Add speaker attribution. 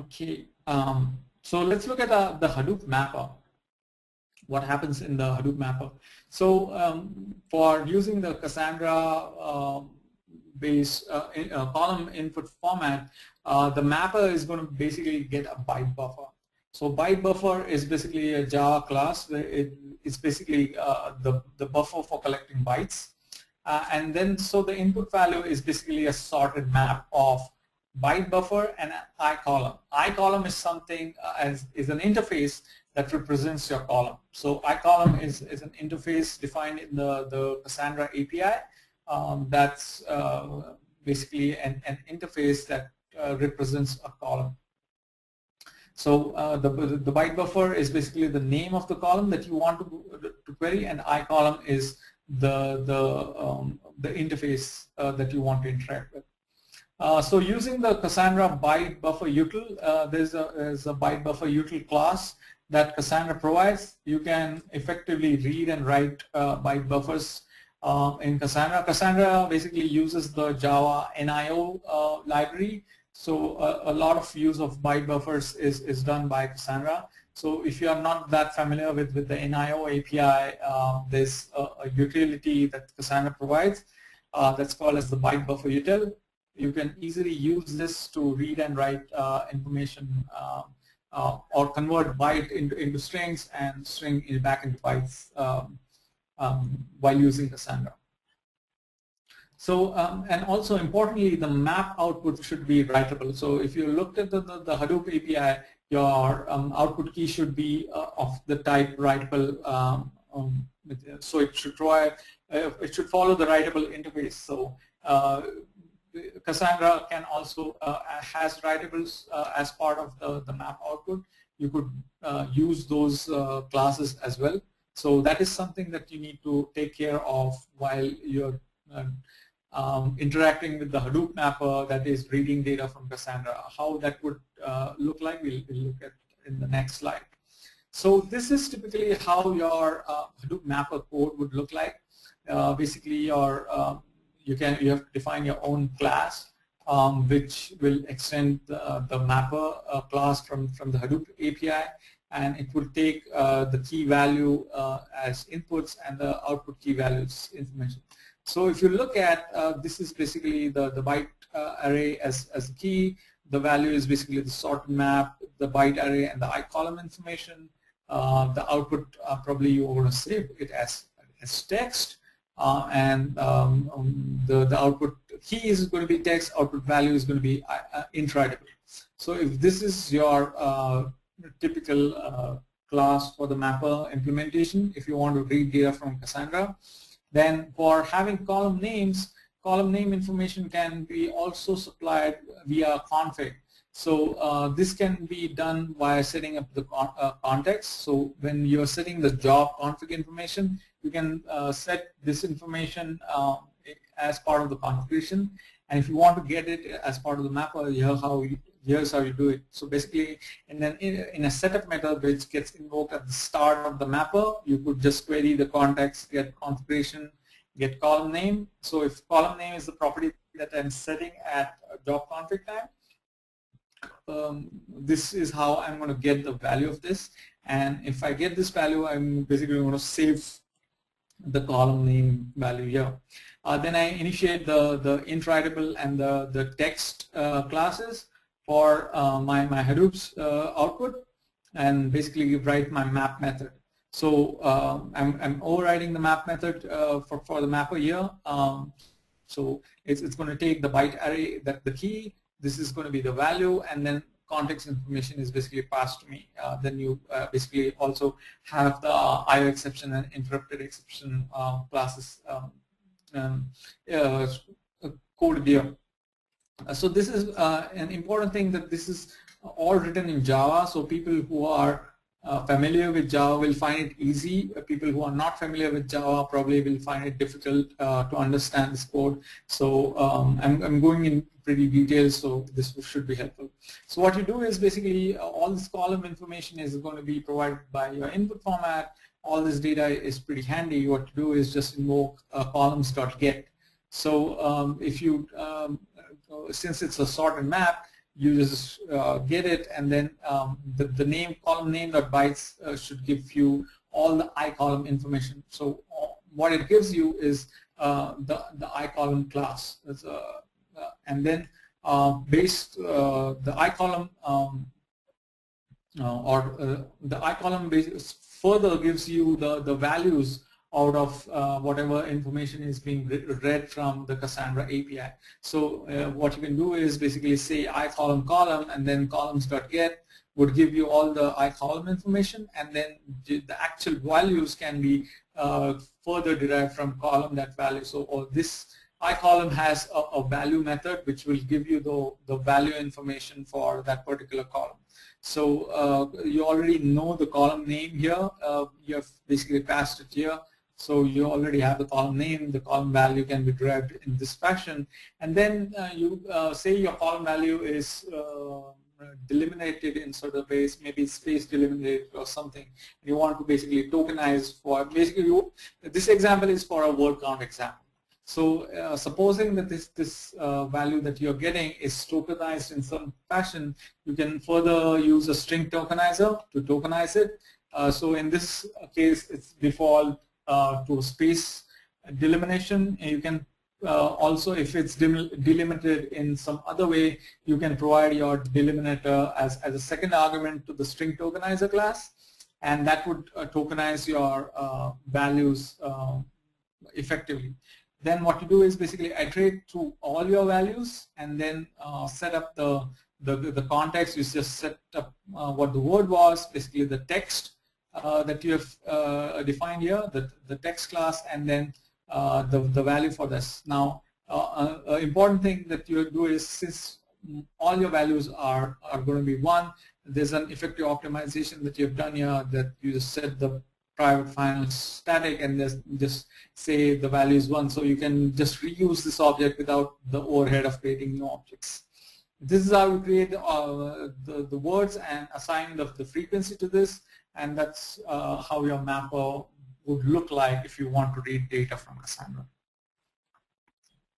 Speaker 1: Okay, um, so let's look at the Hadoop mapper. What happens in the Hadoop mapper? So um, for using the Cassandra uh, base uh, in, uh, column input format, uh, the mapper is going to basically get a byte buffer. So byte buffer is basically a Java class. It, it's basically uh, the, the buffer for collecting bytes. and then so the input value is basically a sorted map of byte buffer and I column. I column is something uh, as is an interface that represents your column. So I column is, is an interface defined in the, the Cassandra API um, that's uh, basically an, an interface that uh, represents a column. So uh, the, the byte buffer is basically the name of the column that you want to, to query and I column is the, the, um, the interface uh, that you want to interact with. Uh, so using the Cassandra byte buffer util, uh, there's, a, there's a byte buffer util class that Cassandra provides. You can effectively read and write uh, byte buffers uh, in Cassandra. Cassandra basically uses the Java NIO uh, library. So a, a, lot of use of byte buffers is, is done by Cassandra. So if you are not that familiar with, with the NIO API, um, there's a, a, utility that Cassandra provides that's called as the byte buffer util you can easily use this to read and write uh, information uh, uh, or convert byte into, into strings and string back into bytes um, um, while using Cassandra. So, um, and also importantly, the map output should be writable. So if you looked at the, the, the Hadoop API, your um, output key should be uh, of the type writable. Um, um, so it should try, uh, it should follow the writable interface. So uh, Cassandra can also uh, has writables uh, as part of the, the map output. You could uh, use those uh, classes as well. So that is something that you need to take care of while you're uh, um, interacting with the Hadoop mapper that is reading data from Cassandra. How that would uh, look like, we'll, we'll, look at in the next slide. So this is typically how your Hadoop mapper code would look like. basically, your um, you can you have to define your own class um, which will extend the, the mapper uh, class from, from the Hadoop API and it will take uh, the key value uh, as inputs and the output key values information. So if you look at uh, this is basically the, the byte uh, array as, as key, the value is basically the sorted map, the byte array and the I column information. Uh, the output probably you want to save it as, as text uh, and um, um, the, the output key is going to be text, output value is going to be uh, uh. So if this is your uh, typical uh, class for the mapper implementation, if you want to read data from Cassandra, then for having column names, column name information can be also supplied via config. So uh, this can be done by setting up the con uh, context. So when you're setting the job config information, you can uh, set this information uh, as part of the configuration. And if you want to get it as part of the mapper, here's how you, here's how you do it. So basically, in, an, in a setup method which gets invoked at the start of the mapper, you could just query the context, get configuration, get column name. So if column name is the property that I'm setting at job config time, um, this is how I'm going to get the value of this. And if I get this value, I'm basically going to save the column name value here. Uh, then I initiate the, the int writable and the, the text uh, classes for uh, my, my Hadoop's uh, output and basically write my map method. So uh, I'm, I'm overriding the map method uh, for, for the mapper here. Um, so it's, it's going to take the byte array, that the key, this is going to be the value, and then context information is basically passed to me. Uh, then you uh, basically also have the uh, IO exception and interrupted exception uh, classes um, um, uh, coded here. Uh, so this is an important thing that this is all written in Java. So people who are uh, familiar with Java will find it easy. Uh, people who are not familiar with Java probably will find it difficult uh, to understand this code. So um, I'm, I'm, going in pretty detail, so this should be helpful. So what you do is basically uh, all this column information is going to be provided by your input format. All this data is pretty handy. What to do is just invoke uh, columns.get. So um, if you, um, uh, since it's a sorted map, you just uh, get it and then um, the, the name column name dot bytes uh, should give you all the i column information. So uh, what it gives you is uh, the the i column class, and then based the i column um, or the i column further gives you the the values out of uh, whatever information is being read from the Cassandra API. So uh, what you can do is basically say i column column and then columns.get would give you all the i column information and then the actual values can be uh, further derived from column that value. So all this i column has a, a, value method which will give you the, the value information for that particular column. So uh, you already know the column name here. Uh, you have basically passed it here. So you already have the column name, the column value can be derived in this fashion. And then uh, you uh, say your column value is uh, delimited in sort of ways, maybe space delimited or something. You want to basically tokenize for, basically you, this example is for a word count example. So uh, supposing that this, this uh, value that you're getting is tokenized in some fashion, you can further use a string tokenizer to tokenize it. Uh, so in this case, it's default to space delimitation. You can uh, also, if it's delimited in some other way, you can provide your delimiter as, as a second argument to the string tokenizer class, and that would uh, tokenize your uh, values uh, effectively. Then what you do is basically iterate through all your values and then uh, set up the, the, the context. You just set up what the word was, basically the text, uh, that you have uh, defined here, the, the text class, and then uh, the, the value for this. Now, important thing that you do is since all your values are, are going to be 1, there's an effective optimization that you've done here that you just set the private final static and just, just say the value is 1 so you can just reuse this object without the overhead of creating new objects. This is how we create uh, the, the words and assign the, the frequency to this and that's uh, how your mapper would look like if you want to read data from Cassandra.